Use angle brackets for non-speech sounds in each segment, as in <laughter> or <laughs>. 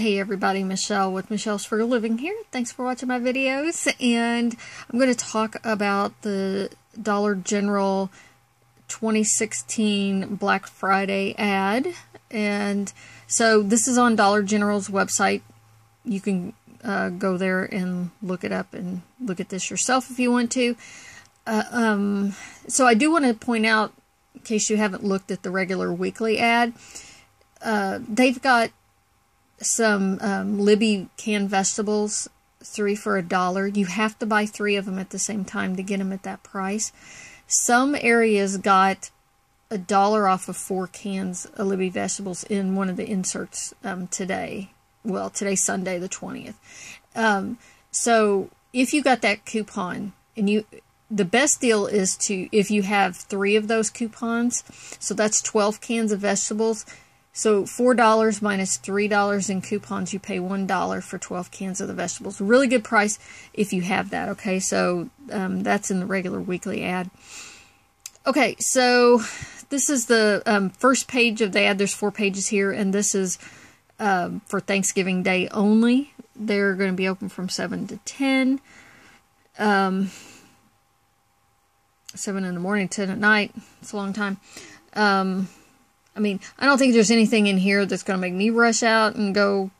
Hey everybody, Michelle with Michelle's Frugal Living here. Thanks for watching my videos. And I'm going to talk about the Dollar General 2016 Black Friday ad. And so this is on Dollar General's website. You can uh, go there and look it up and look at this yourself if you want to. Uh, um, so I do want to point out, in case you haven't looked at the regular weekly ad, uh, they've got some um, Libby canned vegetables, three for a dollar. You have to buy three of them at the same time to get them at that price. Some areas got a dollar off of four cans of Libby vegetables in one of the inserts um, today. Well, today's Sunday, the 20th. Um, so if you got that coupon and you the best deal is to if you have three of those coupons so that's 12 cans of vegetables so $4 minus $3 in coupons, you pay $1 for 12 cans of the vegetables. Really good price if you have that, okay? So um, that's in the regular weekly ad. Okay, so this is the um, first page of the ad. There's four pages here, and this is um, for Thanksgiving Day only. They're going to be open from 7 to 10. Um, 7 in the morning, 10 at night. It's a long time. I mean, I don't think there's anything in here that's going to make me rush out and go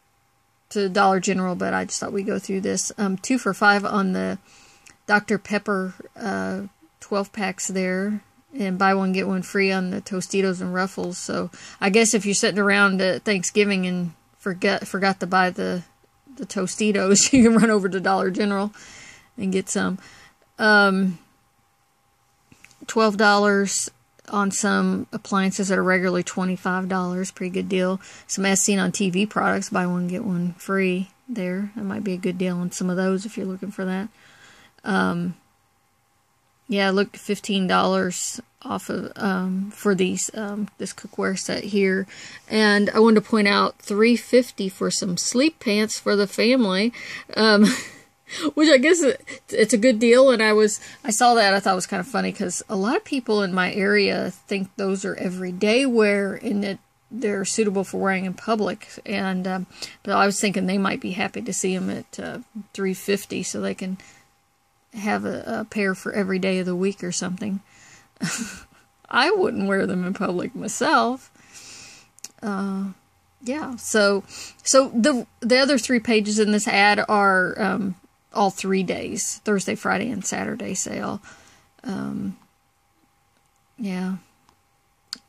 to Dollar General, but I just thought we'd go through this. Um, two for five on the Dr. Pepper uh, 12 packs there, and buy one, get one free on the Tostitos and Ruffles. So I guess if you're sitting around at Thanksgiving and forget forgot to buy the, the Tostitos, <laughs> you can run over to Dollar General and get some. Um, $12 on some appliances that are regularly $25. Pretty good deal. Some as seen on TV products, buy one, get one free there. That might be a good deal on some of those if you're looking for that. Um, yeah, look, $15 off of um, for these um, this cookware set here and I wanted to point out 350 for some sleep pants for the family um, <laughs> <laughs> which I guess it's a good deal. And I was, I saw that, I thought it was kind of funny because a lot of people in my area think those are everyday wear and that they're suitable for wearing in public. And, um, but I was thinking they might be happy to see them at uh, 350 so they can have a, a pair for every day of the week or something. <laughs> I wouldn't wear them in public myself. Uh, yeah, so so the the other three pages in this ad are um, all three days Thursday, Friday, and Saturday sale. Um, yeah.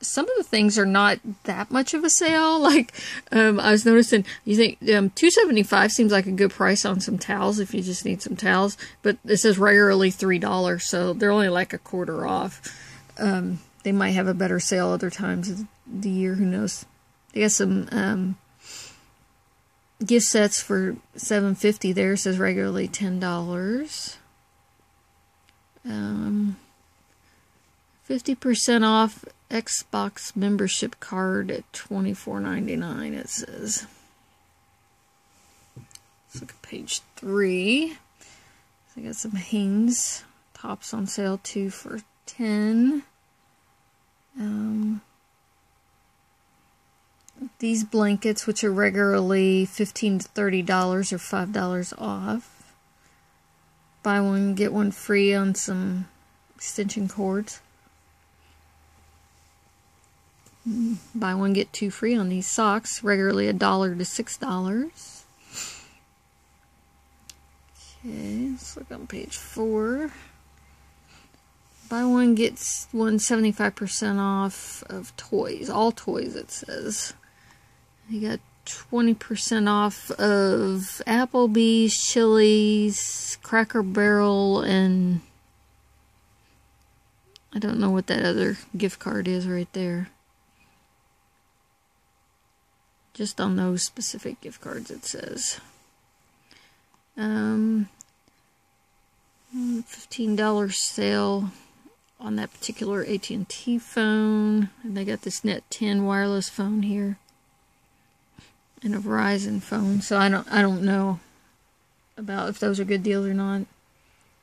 Some of the things are not that much of a sale. <laughs> Like um, I was noticing, you think um, two seventy five seems like a good price on some towels if you just need some towels. But it says regularly three dollars, so they're only like a quarter off. Um, they might have a better sale other times of the year. Who knows? They got some um, gift sets for 750 there says regularly $10 um 50% off Xbox membership card at $24.99 it says. Let's look at page 3 I got some Hanes tops on sale too for 10 um these blankets, which are regularly $15 to $30 or $5 off. Buy one, get one free on some extension cords. Buy one, get two free on these socks, regularly a dollar to six dollars. Okay, let's look on page four. Buy one, get one 75% off of toys. All toys, it says. You got 20% off of Applebee's, Chili's, Cracker Barrel, and I don't know what that other gift card is right there. Just on those specific gift cards it says. Um, $15 sale on that particular AT&T phone. And they got this Net 10 wireless phone here and a Verizon phone. So I don't I don't know about if those are good deals or not.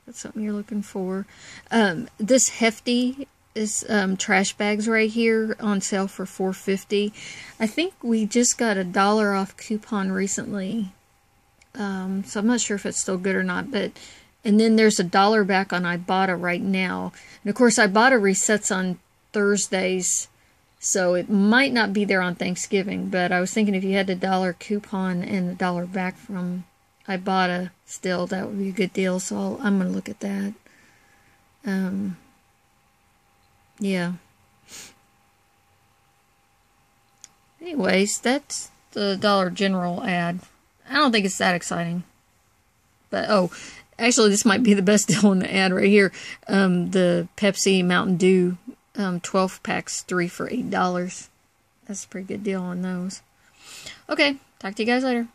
That's something you're looking for. Um, this hefty is um, trash bags right here on sale for 450 I think we just got a dollar off coupon recently. Um, so I'm not sure if it's still good or not, but and then there's a dollar back on Ibotta right now. And of course Ibotta resets on Thursdays. So it might not be there on Thanksgiving, but I was thinking if you had a dollar coupon and a dollar back from Ibotta still, that would be a good deal. So I'll, I'm going to look at that. Um, yeah. Anyways, that's the Dollar General ad. I don't think it's that exciting. But, oh, actually, this might be the best <laughs> deal in the ad right here. Um, the Pepsi Mountain Dew um, 12 packs, three for $8. That's a pretty good deal on those. Okay, talk to you guys later.